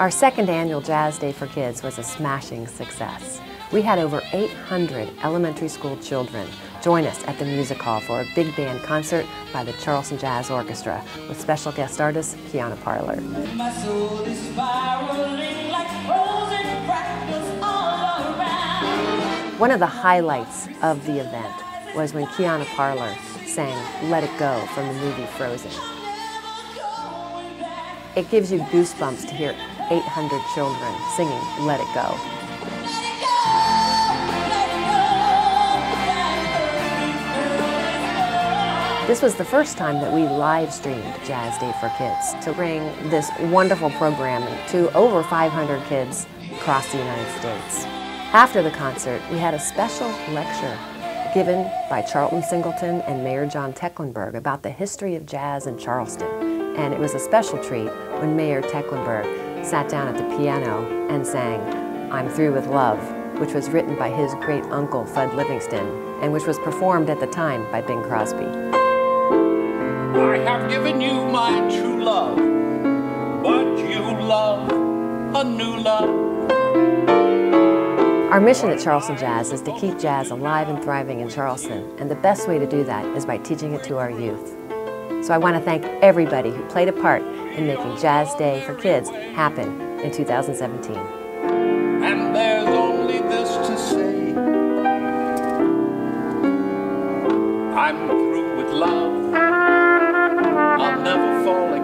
Our second annual Jazz Day for Kids was a smashing success. We had over 800 elementary school children join us at the Music Hall for a big band concert by the Charleston Jazz Orchestra with special guest artist Quiana Parler. One of the highlights of the event was when Quiana Parler sang Let It Go from the movie Frozen. It gives you goosebumps to hear 800 children singing Let It Go. This was the first time that we live streamed Jazz Day for Kids to bring this wonderful programming to over 500 kids across the United States. After the concert, we had a special lecture given by Charlton Singleton and Mayor John Tecklenburg about the history of jazz in Charleston. And it was a special treat when Mayor Tecklenburg sat down at the piano and sang I'm Through with Love, which was written by his great uncle Fud Livingston and which was performed at the time by Bing Crosby. I have given you my true love, but you love a new love. Our mission at Charleston Jazz is to keep jazz alive and thriving in Charleston, and the best way to do that is by teaching it to our youth. So I want to thank everybody who played a part in making Jazz Day for Kids happen in 2017. And there's only this to say I'm through with love. I'll never fall again.